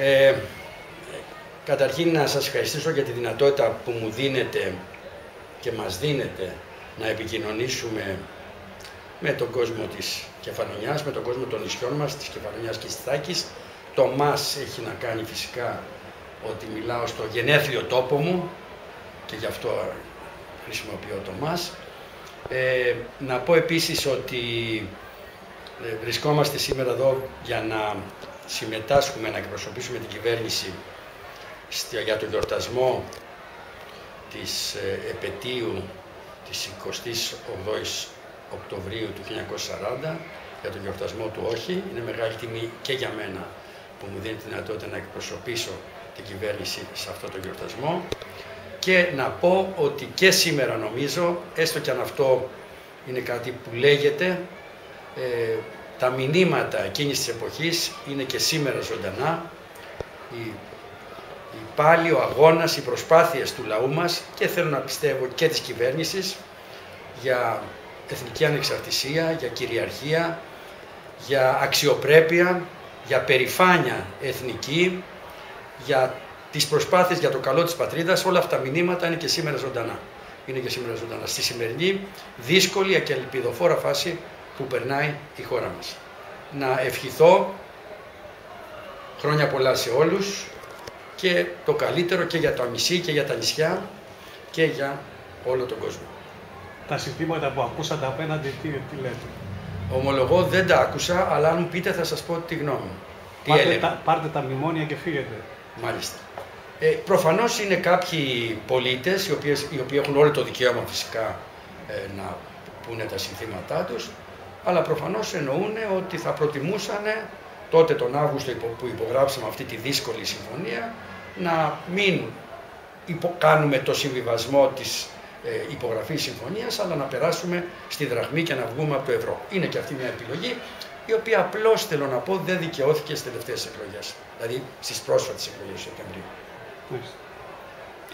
Ε, καταρχήν να σας ευχαριστήσω για τη δυνατότητα που μου δίνετε και μας δίνετε να επικοινωνήσουμε με τον κόσμο της Κεφαλονιάς, με τον κόσμο των νησιών μας, της Κεφαλονιάς και της Θάκης. Το μας έχει να κάνει φυσικά ότι μιλάω στο γενέθλιο τόπο μου και γι' αυτό χρησιμοποιώ το μας. Ε, να πω επίσης ότι ε, βρισκόμαστε σήμερα εδώ για να συμμετάσχουμε, να εκπροσωπήσουμε την κυβέρνηση για τον γιορτασμό της ε, επαιτίου της 28ης Οκτωβρίου του 1940 για τον γιορτασμό του όχι. Είναι μεγάλη τιμή και για μένα που μου δίνει τη δυνατότητα να εκπροσωπήσω την κυβέρνηση σε αυτό τον γιορτασμό και να πω ότι και σήμερα νομίζω, έστω και αν αυτό είναι κάτι που λέγεται, ε, τα μηνύματα εκείνης της εποχής είναι και σήμερα ζωντανά. Η, η πάλι ο αγώνας, οι προσπάθειες του λαού μας και θέλω να πιστεύω και της κυβέρνησης για εθνική ανεξαρτησία, για κυριαρχία, για αξιοπρέπεια, για περηφάνεια εθνική, για τις προσπάθειες για το καλό της πατρίδας, όλα αυτά τα μηνύματα είναι και σήμερα ζωντανά. Είναι και σήμερα ζωντανά. Στη σημερινή δύσκολη και ελπιδοφόρα φάση που περνάει η χώρα μας. Να ευχηθώ χρόνια πολλά σε όλους και το καλύτερο και για το νησί και για τα νησιά και για όλο τον κόσμο. Τα συστήματα που ακούσατε απέναντι, τι, τι λέτε; Ομολογώ δεν τα άκουσα, αλλά αν μου πείτε θα σας πω τη γνώμη μου. Τι πάρτε, τα, πάρτε τα μνημόνια και φύγετε. Μάλιστα. Ε, προφανώς είναι κάποιοι πολίτες, οι, οποίες, οι οποίοι έχουν όλο το δικαίωμα φυσικά ε, να πούνε τα συνθήματά τους, αλλά προφανώς εννοούν ότι θα προτιμούσαν τότε τον Αύγουστο που υπογράψαμε αυτή τη δύσκολη συμφωνία να μην κάνουμε το συμβιβασμό της ε, υπογραφής συμφωνίας αλλά να περάσουμε στη δραχμή και να βγούμε από το ευρώ. Είναι και αυτή μια επιλογή η οποία απλώς θέλω να πω δεν δικαιώθηκε στις τελευταίες εκλογές, δηλαδή στις πρόσφατες εκλογές του Σεπτεμβρίου.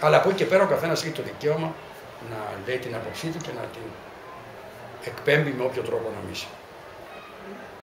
Αλλά από εκεί και πέρα ο καθένας έχει το δικαίωμα να λέει την άποψή του και να την εκπέμπει με όποιο τρόπο νομίζει.